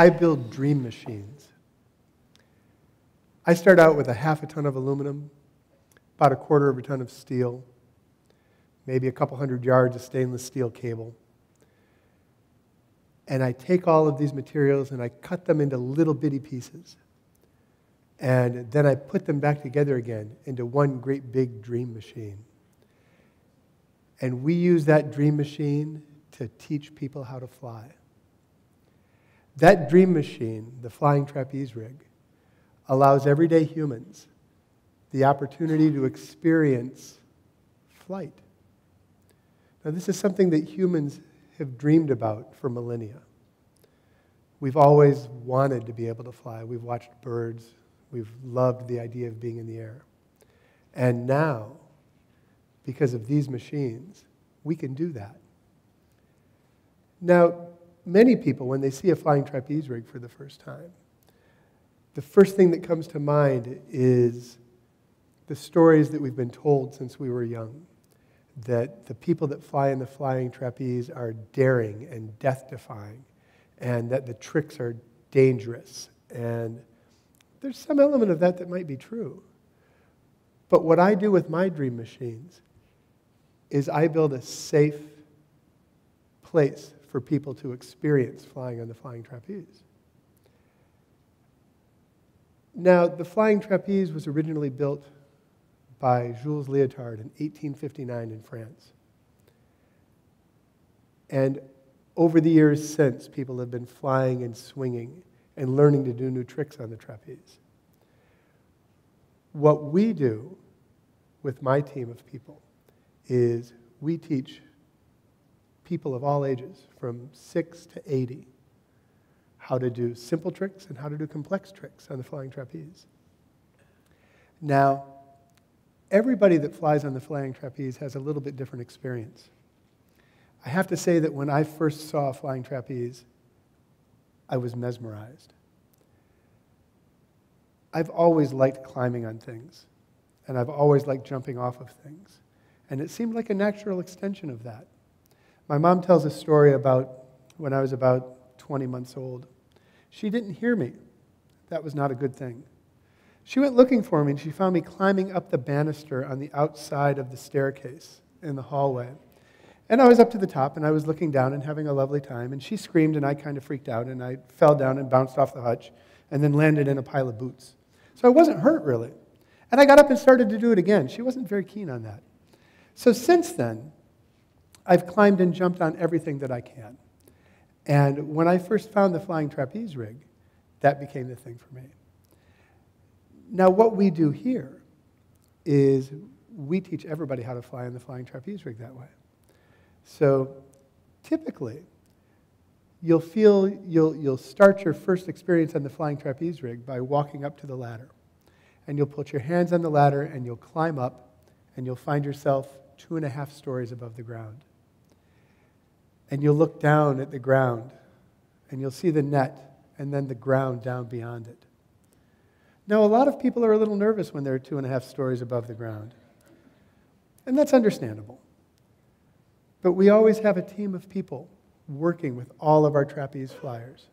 I build dream machines. I start out with a half a ton of aluminum, about a quarter of a ton of steel, maybe a couple hundred yards of stainless steel cable. And I take all of these materials and I cut them into little bitty pieces. And then I put them back together again into one great big dream machine. And we use that dream machine to teach people how to fly. That dream machine, the flying trapeze rig, allows everyday humans the opportunity to experience flight. Now, this is something that humans have dreamed about for millennia. We've always wanted to be able to fly. We've watched birds. We've loved the idea of being in the air. And now, because of these machines, we can do that. Now, many people, when they see a flying trapeze rig for the first time, the first thing that comes to mind is the stories that we've been told since we were young that the people that fly in the flying trapeze are daring and death defying, and that the tricks are dangerous. And there's some element of that that might be true. But what I do with my dream machines is I build a safe place for people to experience flying on the flying trapeze. Now, the flying trapeze was originally built by Jules Leotard in 1859 in France. And over the years since, people have been flying and swinging and learning to do new tricks on the trapeze. What we do with my team of people is we teach people of all ages, from 6 to 80, how to do simple tricks and how to do complex tricks on the flying trapeze. Now, everybody that flies on the flying trapeze has a little bit different experience. I have to say that when I first saw flying trapeze, I was mesmerized. I've always liked climbing on things, and I've always liked jumping off of things. And it seemed like a natural extension of that. My mom tells a story about when I was about 20 months old. She didn't hear me. That was not a good thing. She went looking for me and she found me climbing up the banister on the outside of the staircase in the hallway. And I was up to the top and I was looking down and having a lovely time. And she screamed and I kind of freaked out and I fell down and bounced off the hutch and then landed in a pile of boots. So I wasn't hurt really. And I got up and started to do it again. She wasn't very keen on that. So since then, I've climbed and jumped on everything that I can. And when I first found the flying trapeze rig, that became the thing for me. Now, what we do here is we teach everybody how to fly on the flying trapeze rig that way. So typically, you'll feel you'll, you'll start your first experience on the flying trapeze rig by walking up to the ladder. And you'll put your hands on the ladder and you'll climb up and you'll find yourself two and a half stories above the ground. And you'll look down at the ground and you'll see the net and then the ground down beyond it. Now, a lot of people are a little nervous when they're two and a half stories above the ground. And that's understandable. But we always have a team of people working with all of our trapeze flyers.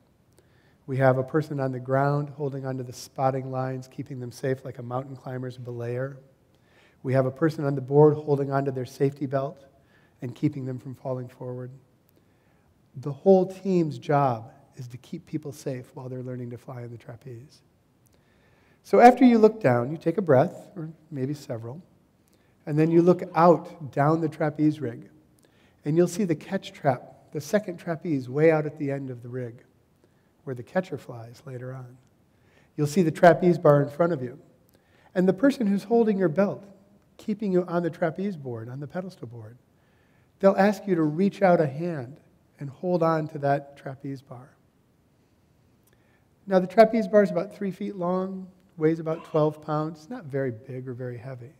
We have a person on the ground holding onto the spotting lines, keeping them safe like a mountain climber's belayer. We have a person on the board holding onto their safety belt and keeping them from falling forward. The whole team's job is to keep people safe while they're learning to fly on the trapeze. So after you look down, you take a breath, or maybe several, and then you look out down the trapeze rig, and you'll see the catch trap, the second trapeze, way out at the end of the rig, where the catcher flies later on. You'll see the trapeze bar in front of you. And the person who's holding your belt, keeping you on the trapeze board, on the pedestal board, they'll ask you to reach out a hand and hold on to that trapeze bar. Now, the trapeze bar is about three feet long, weighs about 12 pounds. Not very big or very heavy.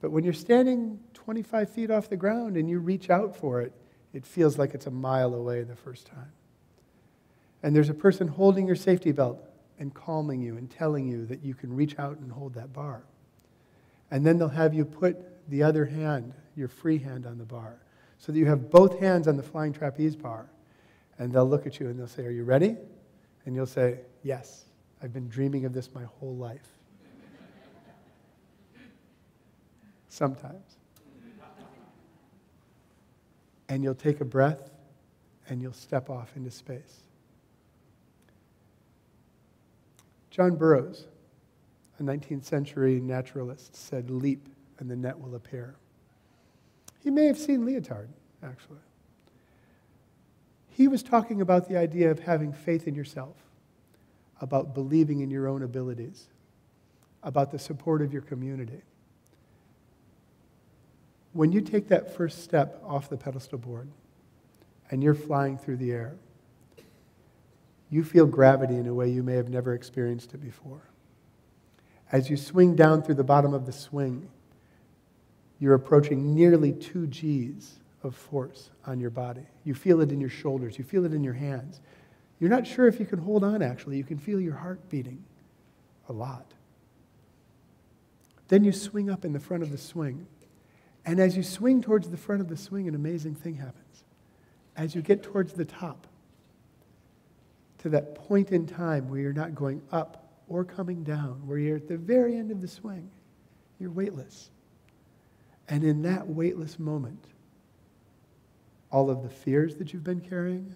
But when you're standing 25 feet off the ground and you reach out for it, it feels like it's a mile away the first time. And there's a person holding your safety belt and calming you and telling you that you can reach out and hold that bar. And then they'll have you put the other hand, your free hand, on the bar so that you have both hands on the flying trapeze bar. And they'll look at you and they'll say, Are you ready? And you'll say, Yes, I've been dreaming of this my whole life. Sometimes. And you'll take a breath and you'll step off into space. John Burroughs, a 19th century naturalist, said, Leap and the net will appear. He may have seen Leotard, actually. He was talking about the idea of having faith in yourself, about believing in your own abilities, about the support of your community. When you take that first step off the pedestal board and you're flying through the air, you feel gravity in a way you may have never experienced it before. As you swing down through the bottom of the swing, you're approaching nearly two G's of force on your body. You feel it in your shoulders, you feel it in your hands. You're not sure if you can hold on, actually. You can feel your heart beating a lot. Then you swing up in the front of the swing. And as you swing towards the front of the swing, an amazing thing happens. As you get towards the top, to that point in time where you're not going up or coming down, where you're at the very end of the swing, you're weightless. And in that weightless moment, all of the fears that you've been carrying,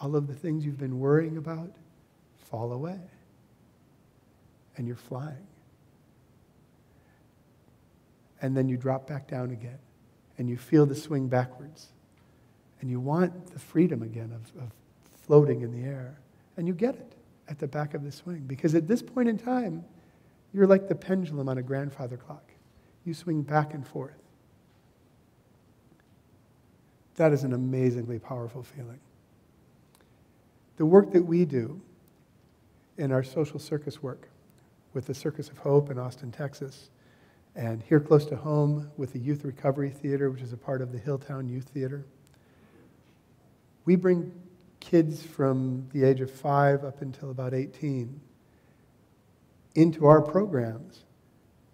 all of the things you've been worrying about fall away. And you're flying. And then you drop back down again. And you feel the swing backwards. And you want the freedom again of, of floating in the air. And you get it at the back of the swing. Because at this point in time, you're like the pendulum on a grandfather clock. You swing back and forth. That is an amazingly powerful feeling. The work that we do in our social circus work with the Circus of Hope in Austin, Texas, and here close to home with the Youth Recovery Theater, which is a part of the Hilltown Youth Theater, we bring kids from the age of five up until about 18 into our programs,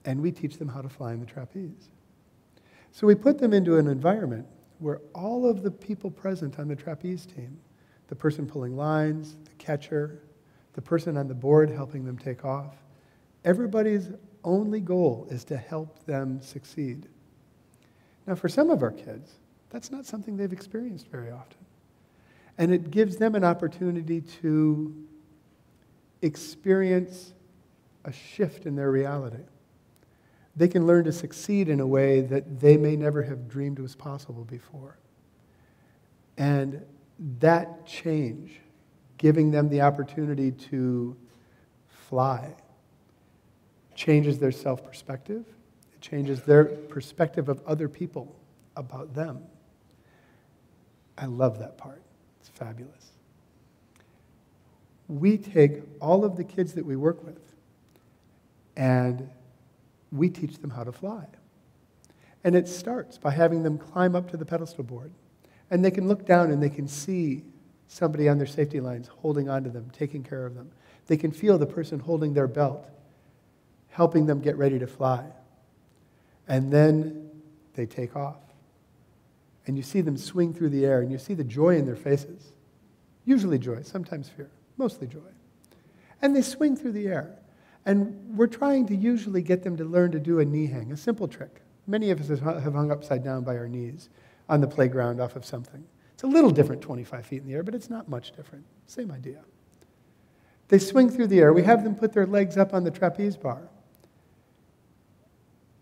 and we teach them how to fly in the trapeze. So we put them into an environment where all of the people present on the trapeze team, the person pulling lines, the catcher, the person on the board helping them take off, everybody's only goal is to help them succeed. Now, for some of our kids, that's not something they've experienced very often. And it gives them an opportunity to experience a shift in their reality they can learn to succeed in a way that they may never have dreamed was possible before. And that change, giving them the opportunity to fly, changes their self perspective. It changes their perspective of other people about them. I love that part. It's fabulous. We take all of the kids that we work with and we teach them how to fly. And it starts by having them climb up to the pedestal board. And they can look down and they can see somebody on their safety lines holding onto them, taking care of them. They can feel the person holding their belt, helping them get ready to fly. And then they take off. And you see them swing through the air, and you see the joy in their faces. Usually joy, sometimes fear, mostly joy. And they swing through the air. And we're trying to usually get them to learn to do a knee hang, a simple trick. Many of us have hung upside down by our knees on the playground off of something. It's a little different 25 feet in the air, but it's not much different. Same idea. They swing through the air. We have them put their legs up on the trapeze bar.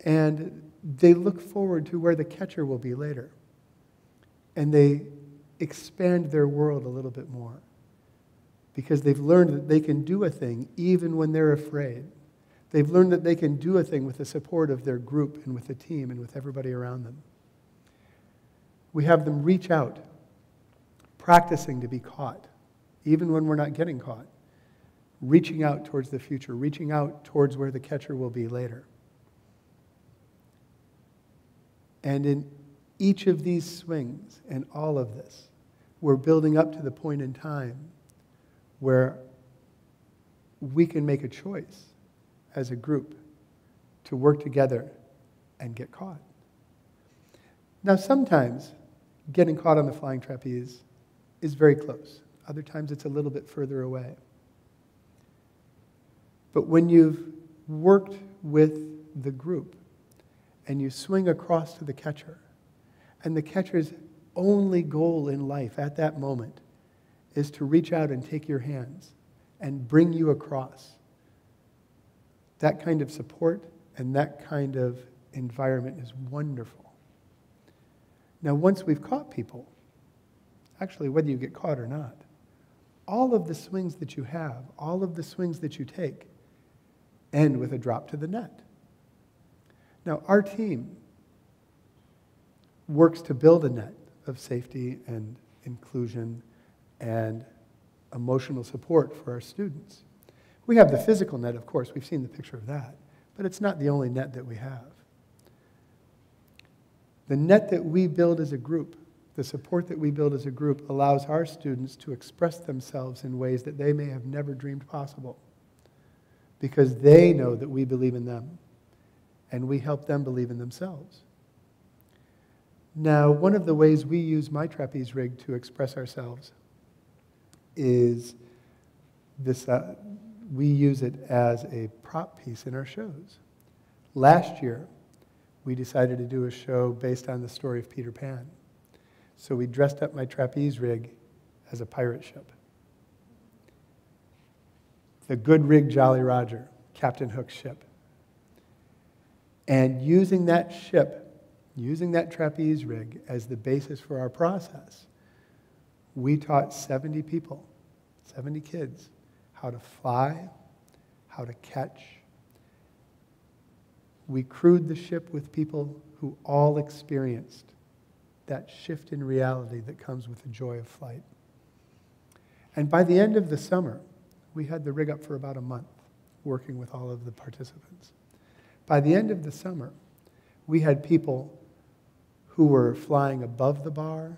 And they look forward to where the catcher will be later. And they expand their world a little bit more because they've learned that they can do a thing even when they're afraid. They've learned that they can do a thing with the support of their group and with the team and with everybody around them. We have them reach out, practicing to be caught, even when we're not getting caught, reaching out towards the future, reaching out towards where the catcher will be later. And in each of these swings and all of this, we're building up to the point in time where we can make a choice as a group to work together and get caught. Now, sometimes getting caught on the flying trapeze is very close. Other times it's a little bit further away. But when you've worked with the group and you swing across to the catcher, and the catcher's only goal in life at that moment is to reach out and take your hands and bring you across. That kind of support and that kind of environment is wonderful. Now, once we've caught people, actually, whether you get caught or not, all of the swings that you have, all of the swings that you take, end with a drop to the net. Now, our team works to build a net of safety and inclusion and emotional support for our students. We have the physical net, of course, we've seen the picture of that, but it's not the only net that we have. The net that we build as a group, the support that we build as a group, allows our students to express themselves in ways that they may have never dreamed possible because they know that we believe in them and we help them believe in themselves. Now, one of the ways we use my trapeze rig to express ourselves is this uh, we use it as a prop piece in our shows. Last year, we decided to do a show based on the story of Peter Pan. So we dressed up my trapeze rig as a pirate ship. The good rig Jolly Roger, Captain Hook's ship. And using that ship using that trapeze rig as the basis for our process, we taught 70 people, 70 kids, how to fly, how to catch. We crewed the ship with people who all experienced that shift in reality that comes with the joy of flight. And by the end of the summer, we had the rig up for about a month, working with all of the participants. By the end of the summer, we had people who were flying above the bar,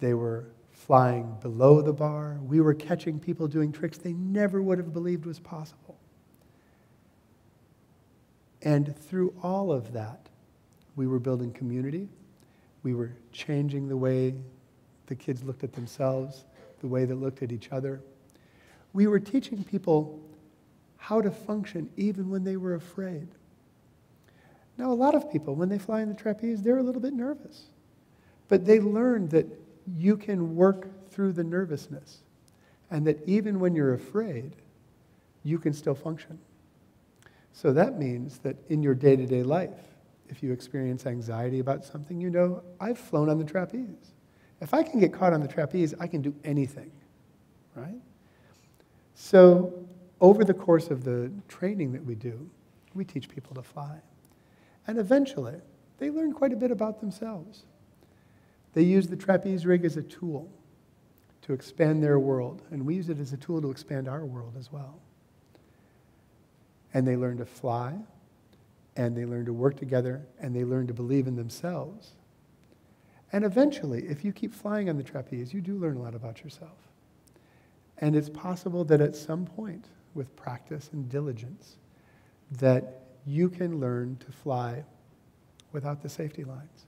they were flying below the bar. We were catching people doing tricks they never would have believed was possible. And through all of that, we were building community. We were changing the way the kids looked at themselves, the way they looked at each other. We were teaching people how to function even when they were afraid. Now, a lot of people, when they fly in the trapeze, they're a little bit nervous. But they learned that you can work through the nervousness and that even when you're afraid, you can still function. So that means that in your day to day life, if you experience anxiety about something, you know, I've flown on the trapeze. If I can get caught on the trapeze, I can do anything, right? So, over the course of the training that we do, we teach people to fly. And eventually, they learn quite a bit about themselves. They use the trapeze rig as a tool to expand their world, and we use it as a tool to expand our world as well. And they learn to fly, and they learn to work together, and they learn to believe in themselves. And eventually, if you keep flying on the trapeze, you do learn a lot about yourself. And it's possible that at some point, with practice and diligence, that you can learn to fly without the safety lines.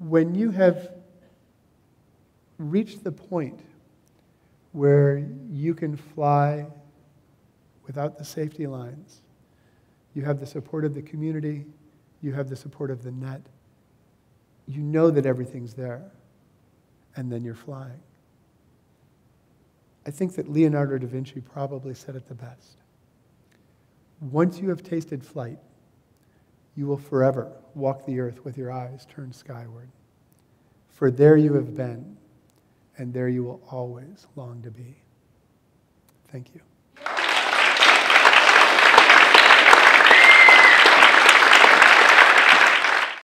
When you have reached the point where you can fly without the safety lines, you have the support of the community, you have the support of the net, you know that everything's there, and then you're flying. I think that Leonardo da Vinci probably said it the best. Once you have tasted flight, you will forever walk the earth with your eyes turned skyward. For there you have been, and there you will always long to be. Thank you.